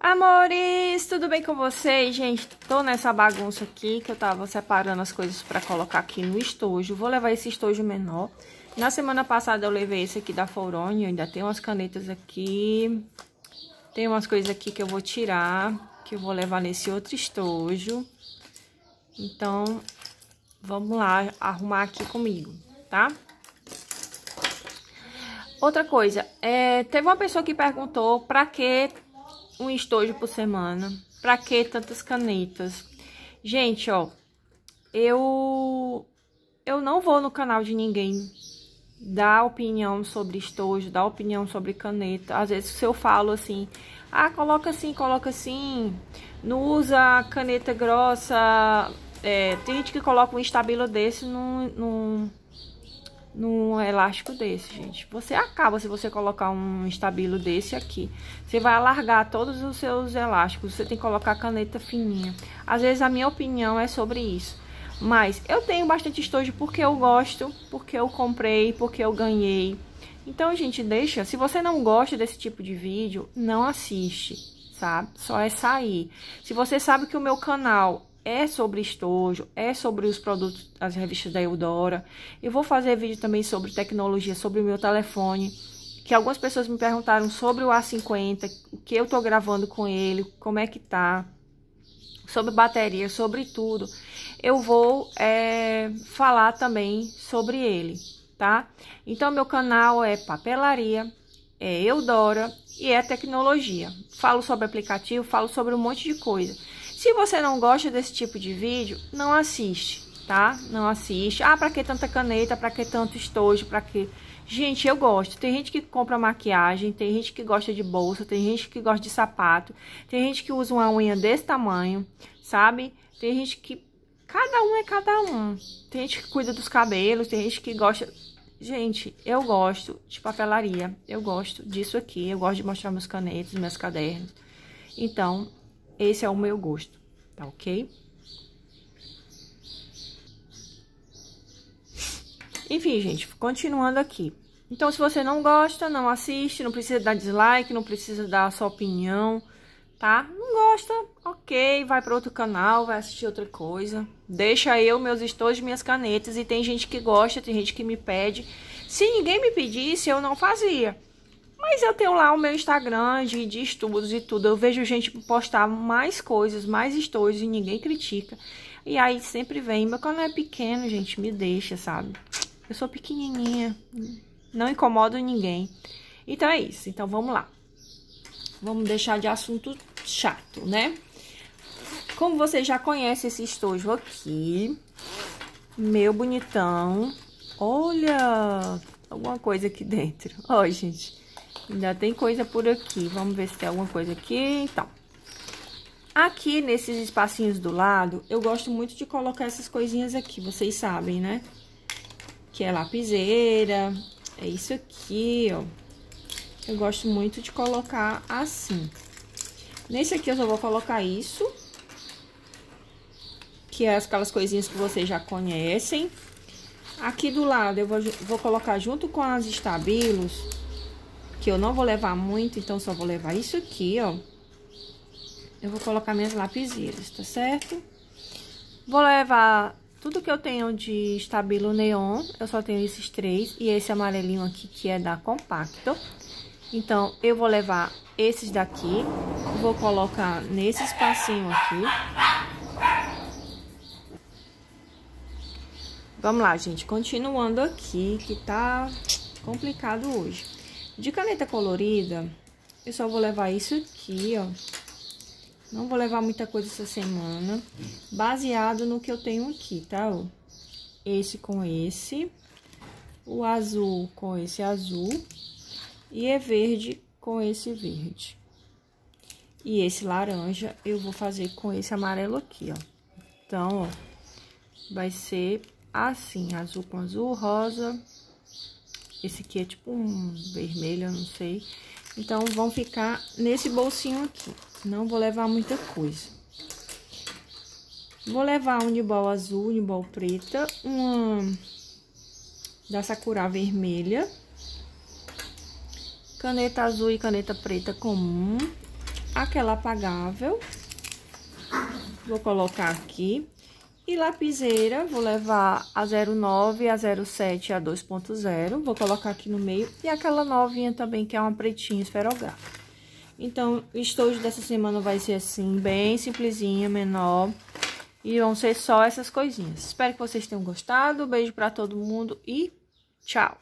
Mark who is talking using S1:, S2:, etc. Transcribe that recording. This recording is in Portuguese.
S1: Amores, tudo bem com vocês? Gente, tô nessa bagunça aqui que eu tava separando as coisas pra colocar aqui no estojo. Vou levar esse estojo menor. Na semana passada eu levei esse aqui da Forone, ainda tem umas canetas aqui. Tem umas coisas aqui que eu vou tirar, que eu vou levar nesse outro estojo. Então, vamos lá arrumar aqui comigo, tá? Outra coisa, é, teve uma pessoa que perguntou pra que um estojo por semana, pra que tantas canetas? Gente, ó, eu, eu não vou no canal de ninguém dar opinião sobre estojo, dar opinião sobre caneta. Às vezes se eu falo assim, ah, coloca assim, coloca assim, não usa caneta grossa, é, tem gente que coloca um estabilo desse num, num, num elástico desse, gente. Você acaba se você colocar um estabilo desse aqui. Você vai alargar todos os seus elásticos. Você tem que colocar caneta fininha. Às vezes a minha opinião é sobre isso. Mas eu tenho bastante estojo porque eu gosto, porque eu comprei, porque eu ganhei. Então, gente, deixa. Se você não gosta desse tipo de vídeo, não assiste, sabe? Só é sair. Se você sabe que o meu canal é sobre estojo, é sobre os produtos, as revistas da Eudora. Eu vou fazer vídeo também sobre tecnologia, sobre o meu telefone, que algumas pessoas me perguntaram sobre o A50, o que eu tô gravando com ele, como é que tá, sobre bateria, sobre tudo. Eu vou é, falar também sobre ele, tá? Então, meu canal é papelaria, é Eudora e é tecnologia. Falo sobre aplicativo, falo sobre um monte de coisa. Se você não gosta desse tipo de vídeo, não assiste, tá? Não assiste. Ah, pra que tanta caneta? Pra que tanto estojo? Pra que... Gente, eu gosto. Tem gente que compra maquiagem, tem gente que gosta de bolsa, tem gente que gosta de sapato, tem gente que usa uma unha desse tamanho, sabe? Tem gente que... Cada um é cada um. Tem gente que cuida dos cabelos, tem gente que gosta... Gente, eu gosto de papelaria, eu gosto disso aqui, eu gosto de mostrar meus canetas, meus cadernos. Então, esse é o meu gosto, tá ok? Enfim, gente, continuando aqui. Então, se você não gosta, não assiste, não precisa dar dislike, não precisa dar sua opinião, tá? Não gosta, ok, vai para outro canal, vai assistir outra coisa. Deixa eu meus estojos, minhas canetas. E tem gente que gosta, tem gente que me pede. Se ninguém me pedisse, eu não fazia. Mas eu tenho lá o meu Instagram de, de estudos e tudo. Eu vejo gente postar mais coisas, mais stories e ninguém critica. E aí sempre vem, meu canal é pequeno, gente, me deixa, sabe? Eu sou pequenininha, não incomodo ninguém. Então é isso, então vamos lá. Vamos deixar de assunto chato, né? Como você já conhece esse estojo aqui, meu bonitão. Olha, alguma coisa aqui dentro. Ó, gente. Ainda tem coisa por aqui. Vamos ver se tem alguma coisa aqui. Então, aqui nesses espacinhos do lado, eu gosto muito de colocar essas coisinhas aqui. Vocês sabem, né? Que é lapiseira. É isso aqui, ó. Eu gosto muito de colocar assim. Nesse aqui eu só vou colocar isso. Que é aquelas coisinhas que vocês já conhecem. Aqui do lado eu vou, vou colocar junto com as estabilos que eu não vou levar muito, então só vou levar isso aqui, ó. Eu vou colocar minhas lapiseiras, tá certo? Vou levar tudo que eu tenho de estabilo neon, eu só tenho esses três, e esse amarelinho aqui que é da Compacto. Então, eu vou levar esses daqui, vou colocar nesse espacinho aqui. Vamos lá, gente, continuando aqui, que tá complicado hoje. De caneta colorida, eu só vou levar isso aqui, ó. Não vou levar muita coisa essa semana. Baseado no que eu tenho aqui, tá? Esse com esse. O azul com esse azul. E é verde com esse verde. E esse laranja eu vou fazer com esse amarelo aqui, ó. Então, ó. Vai ser assim, azul com azul, rosa esse aqui é tipo um vermelho, eu não sei. Então, vão ficar nesse bolsinho aqui. Não vou levar muita coisa. Vou levar um bol azul, bol preta, uma da Sakura vermelha, caneta azul e caneta preta comum. aquela apagável. Vou colocar aqui. E lapiseira, vou levar a 09, a 07 e a 2.0. Vou colocar aqui no meio. E aquela novinha também, que é uma pretinha esferográfica. Então, o estojo dessa semana vai ser assim, bem simplesinha, menor. E vão ser só essas coisinhas. Espero que vocês tenham gostado. Beijo pra todo mundo e tchau!